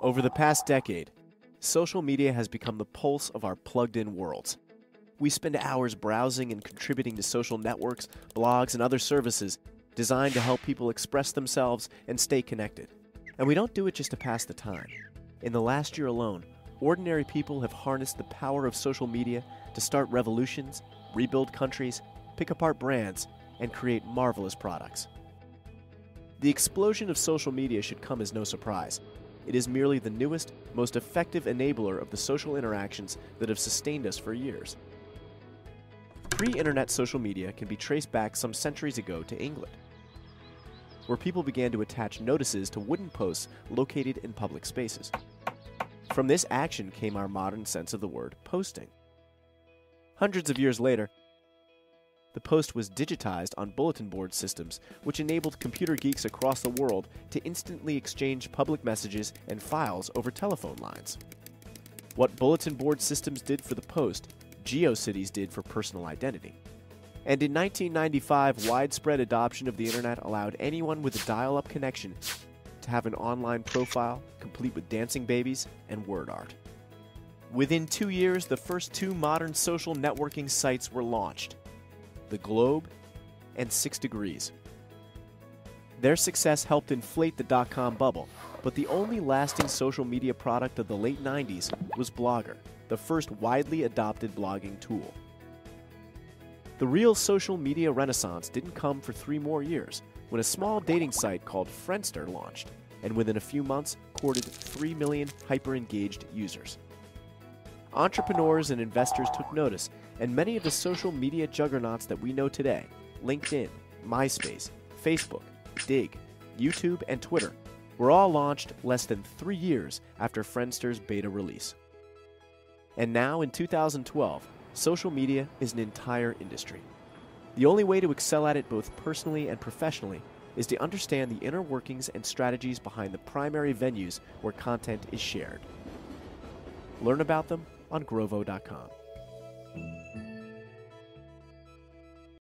Over the past decade, social media has become the pulse of our plugged in worlds. We spend hours browsing and contributing to social networks, blogs, and other services designed to help people express themselves and stay connected. And we don't do it just to pass the time. In the last year alone, ordinary people have harnessed the power of social media to start revolutions, rebuild countries, pick apart brands, and create marvelous products. The explosion of social media should come as no surprise. It is merely the newest, most effective enabler of the social interactions that have sustained us for years. Pre internet social media can be traced back some centuries ago to England, where people began to attach notices to wooden posts located in public spaces. From this action came our modern sense of the word posting. Hundreds of years later, the post was digitized on bulletin board systems, which enabled computer geeks across the world to instantly exchange public messages and files over telephone lines. What bulletin board systems did for the post, GeoCities did for personal identity. And in 1995, widespread adoption of the internet allowed anyone with a dial up connection to have an online profile complete with dancing babies and word art. Within two years, the first two modern social networking sites were launched the Globe, and 6 Degrees. Their success helped inflate the dot com bubble, but the only lasting social media product of the late 90s was Blogger, the first widely adopted blogging tool. The real social media renaissance didn't come for three more years when a small dating site called Friendster launched, and within a few months courted 3 million hyper engaged users. Entrepreneurs and investors took notice, and many of the social media juggernauts that we know today LinkedIn, MySpace, Facebook, Digg, YouTube, and Twitter were all launched less than three years after Friendster's beta release. And now, in 2012, social media is an entire industry. The only way to excel at it both personally and professionally is to understand the inner workings and strategies behind the primary venues where content is shared. Learn about them on grovo.com.